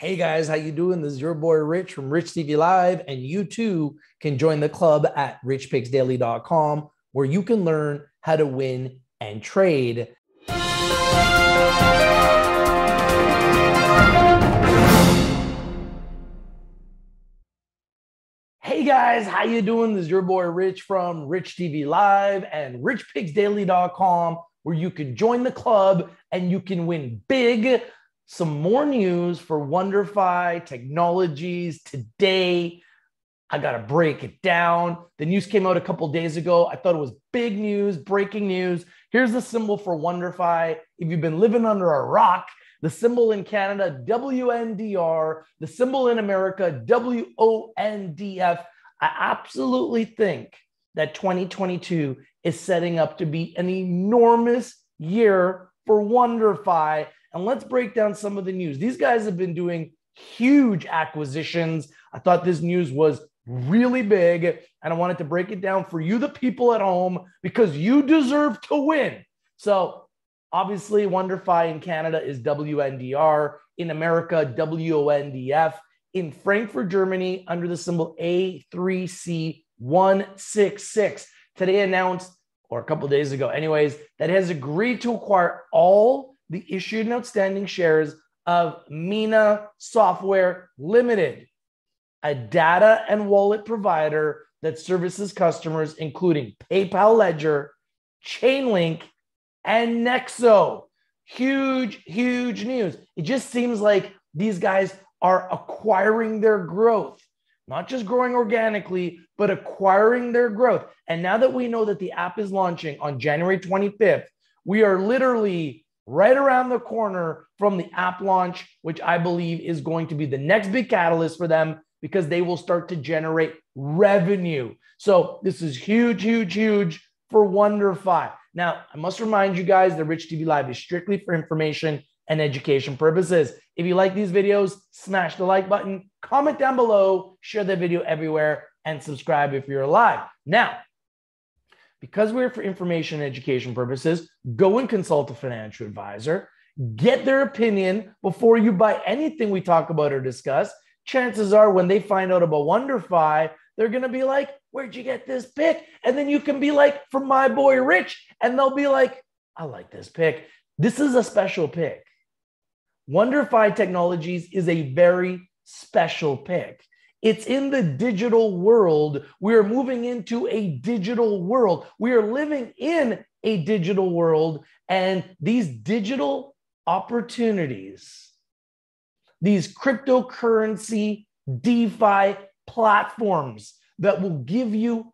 Hey guys, how you doing? This is your boy Rich from Rich TV Live, and you too can join the club at richpicksdaily.com where you can learn how to win and trade. Hey guys, how you doing? This is your boy Rich from Rich TV Live and richpicksdaily.com where you can join the club and you can win big some more news for WonderFi Technologies today. I got to break it down. The news came out a couple days ago. I thought it was big news, breaking news. Here's the symbol for WonderFi. If you've been living under a rock, the symbol in Canada, WNDR, the symbol in America, WONDF. I absolutely think that 2022 is setting up to be an enormous year for WonderFi and let's break down some of the news. These guys have been doing huge acquisitions. I thought this news was really big, and I wanted to break it down for you, the people at home, because you deserve to win. So, obviously, WonderFi in Canada is WNDR, in America, WONDF, in Frankfurt, Germany, under the symbol A3C166. Today announced, or a couple days ago, anyways, that has agreed to acquire all the issued and outstanding shares of Mena Software Limited, a data and wallet provider that services customers, including PayPal Ledger, Chainlink, and Nexo. Huge, huge news. It just seems like these guys are acquiring their growth, not just growing organically, but acquiring their growth. And now that we know that the app is launching on January 25th, we are literally right around the corner from the app launch, which I believe is going to be the next big catalyst for them because they will start to generate revenue. So this is huge, huge, huge for WonderFi. Now, I must remind you guys that Rich TV Live is strictly for information and education purposes. If you like these videos, smash the like button, comment down below, share the video everywhere, and subscribe if you're alive. Now, because we're for information and education purposes, go and consult a financial advisor, get their opinion before you buy anything we talk about or discuss. Chances are, when they find out about WonderFi, they're going to be like, Where'd you get this pick? And then you can be like, From my boy Rich. And they'll be like, I like this pick. This is a special pick. WonderFi Technologies is a very special pick. It's in the digital world. We're moving into a digital world. We are living in a digital world. And these digital opportunities, these cryptocurrency, DeFi platforms that will give you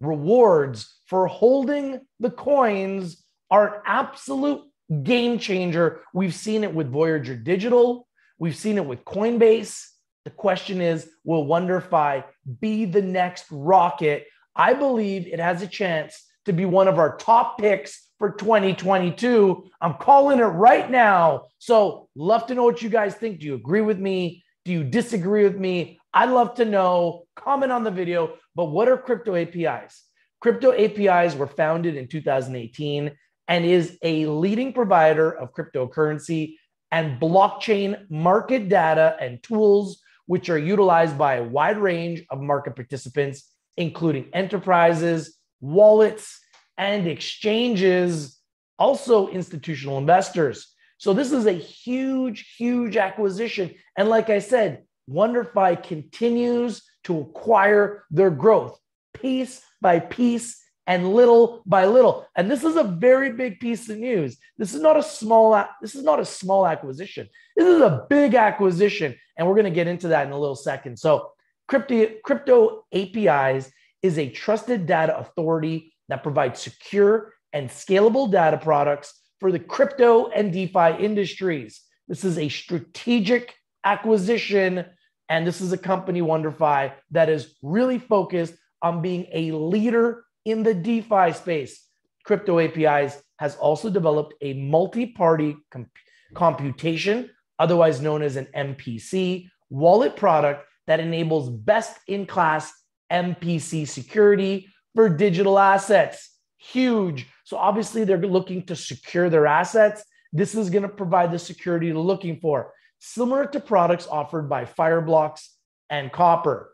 rewards for holding the coins are an absolute game changer. We've seen it with Voyager Digital, we've seen it with Coinbase. The question is Will WonderFi be the next rocket? I believe it has a chance to be one of our top picks for 2022. I'm calling it right now. So, love to know what you guys think. Do you agree with me? Do you disagree with me? I'd love to know. Comment on the video. But what are crypto APIs? Crypto APIs were founded in 2018 and is a leading provider of cryptocurrency and blockchain market data and tools which are utilized by a wide range of market participants, including enterprises, wallets, and exchanges, also institutional investors. So, this is a huge, huge acquisition. And like I said, WonderFi continues to acquire their growth piece by piece and little by little. And this is a very big piece of news. This is not a small this is not a small acquisition. This is a big acquisition and we're going to get into that in a little second. So, crypto crypto APIs is a trusted data authority that provides secure and scalable data products for the crypto and DeFi industries. This is a strategic acquisition and this is a company WonderFi that is really focused on being a leader in the DeFi space, Crypto APIs has also developed a multi party comp- computation, otherwise known as an MPC, wallet product that enables best in class MPC security for digital assets. Huge. So, obviously, they're looking to secure their assets. This is going to provide the security they're looking for. similar to products offered by Fireblocks and Copper.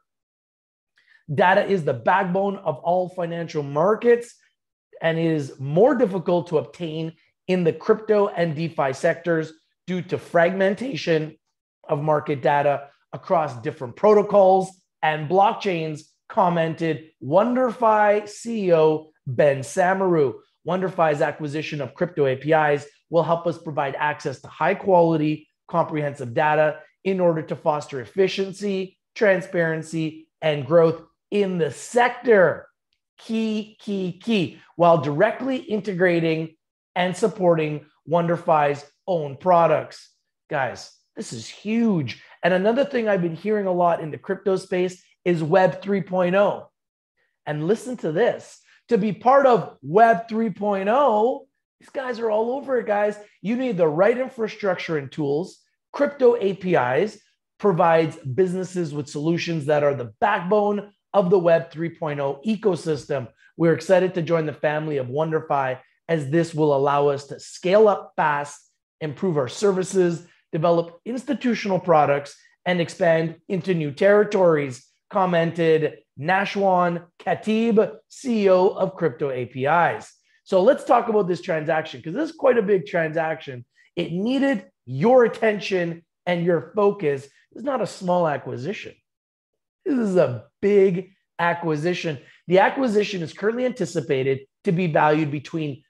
Data is the backbone of all financial markets and is more difficult to obtain in the crypto and DeFi sectors due to fragmentation of market data across different protocols and blockchains, commented WonderFi CEO Ben Samaroo. WonderFi's acquisition of crypto APIs will help us provide access to high quality, comprehensive data in order to foster efficiency, transparency, and growth in the sector. Key, key, key, while directly integrating and supporting WonderFi's own products. Guys, this is huge. And another thing I've been hearing a lot in the crypto space is Web 3.0. And listen to this to be part of Web 3.0, these guys are all over it, guys. You need the right infrastructure and tools. Crypto APIs provides businesses with solutions that are the backbone of the Web 3.0 ecosystem. We're excited to join the family of WonderFi as this will allow us to scale up fast, improve our services, develop institutional products, and expand into new territories, commented Nashwan Khatib, CEO of Crypto APIs. So let's talk about this transaction because this is quite a big transaction. It needed your attention and your focus. It's not a small acquisition. This is a big acquisition. The acquisition is currently anticipated to be valued between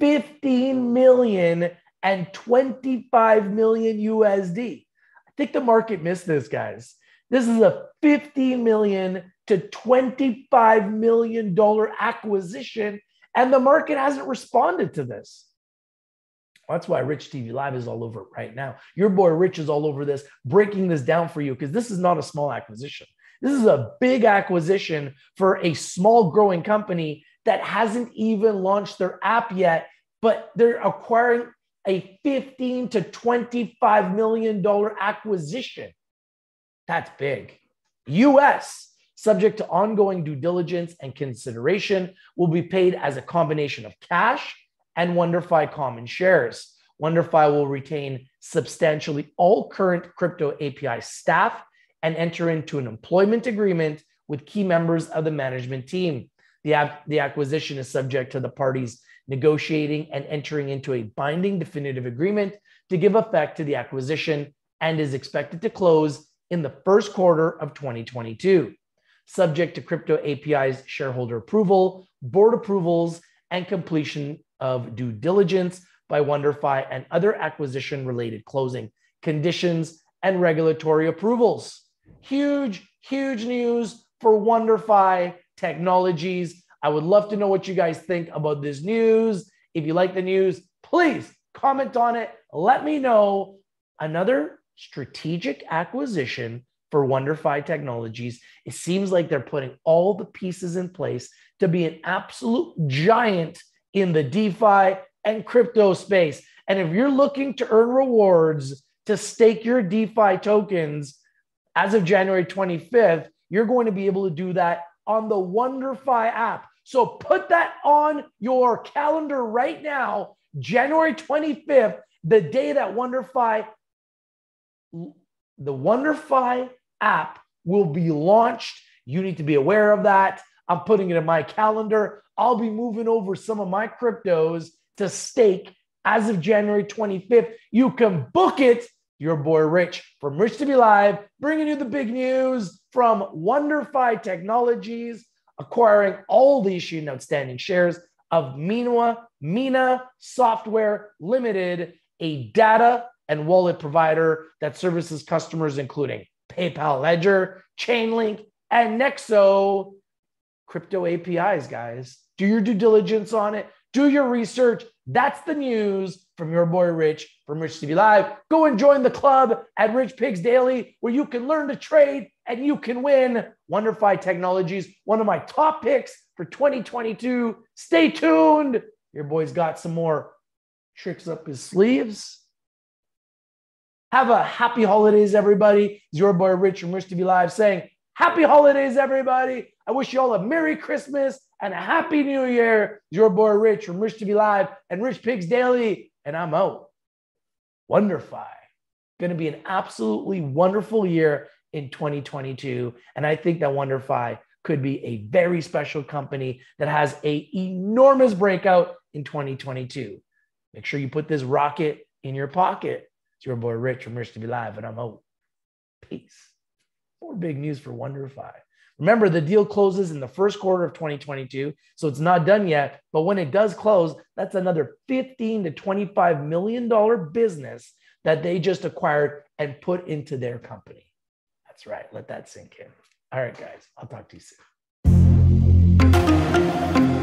15 million and 25 million USD. I think the market missed this, guys. This is a 15 million to 25 million dollar acquisition and the market hasn't responded to this. That's why Rich TV Live is all over right now. Your boy Rich is all over this, breaking this down for you because this is not a small acquisition. This is a big acquisition for a small growing company that hasn't even launched their app yet, but they're acquiring a 15 to 25 million dollar acquisition. That's big. US, subject to ongoing due diligence and consideration, will be paid as a combination of cash and WonderFi common shares. WonderFi will retain substantially all current crypto API staff and enter into an employment agreement with key members of the management team. The, the acquisition is subject to the parties negotiating and entering into a binding definitive agreement to give effect to the acquisition and is expected to close in the first quarter of 2022, subject to Crypto API's shareholder approval, board approvals, and completion of due diligence by WonderFi and other acquisition related closing conditions and regulatory approvals. Huge, huge news for WonderFi Technologies. I would love to know what you guys think about this news. If you like the news, please comment on it. Let me know. Another strategic acquisition for WonderFi Technologies. It seems like they're putting all the pieces in place to be an absolute giant in the DeFi and crypto space. And if you're looking to earn rewards to stake your DeFi tokens as of January 25th, you're going to be able to do that on the WonderFi app. So put that on your calendar right now, January 25th, the day that WonderFi the WonderFi app will be launched. You need to be aware of that. I'm putting it in my calendar. I'll be moving over some of my cryptos to stake as of January 25th. You can book it. Your boy Rich from Rich TV Live, bringing you the big news from WonderFi Technologies, acquiring all the issued and outstanding shares of Mena, Mena Software Limited, a data and wallet provider that services customers, including PayPal Ledger, Chainlink, and Nexo. Crypto APIs, guys. Do your due diligence on it. Do your research. That's the news from your boy Rich from Rich TV Live. Go and join the club at Rich Picks Daily, where you can learn to trade and you can win. WonderFi Technologies, one of my top picks for 2022. Stay tuned. Your boy's got some more tricks up his sleeves. Have a happy holidays, everybody. It's your boy Rich from Rich TV Live saying, Happy holidays, everybody. I wish you all a Merry Christmas and a Happy New Year. It's your boy Rich from Rich TV Live and Rich Picks Daily. And I'm out. WonderFi. going to be an absolutely wonderful year in 2022. And I think that Wonderfi could be a very special company that has a enormous breakout in 2022. Make sure you put this rocket in your pocket. It's your boy Rich from Rich TV Live, and I'm out. Peace. More big news for Wonderfi. Remember, the deal closes in the first quarter of 2022, so it's not done yet. But when it does close, that's another 15 to 25 million dollar business that they just acquired and put into their company. That's right. Let that sink in. All right, guys. I'll talk to you soon.